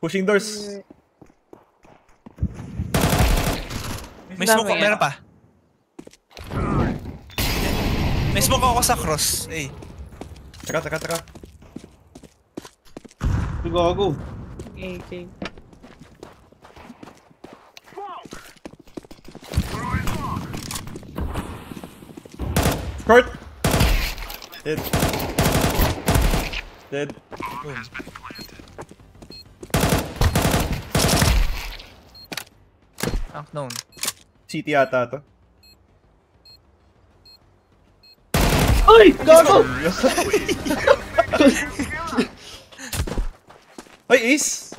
Pushing doors. May smoke ako, meron pa. May smoke ako sa cross. Eh. Taka, taka, taka. Gago. Okay, okay. Short! Dead. Dead. Boom. Unknown. City ata to. Ay! Gago! Ay, Ace!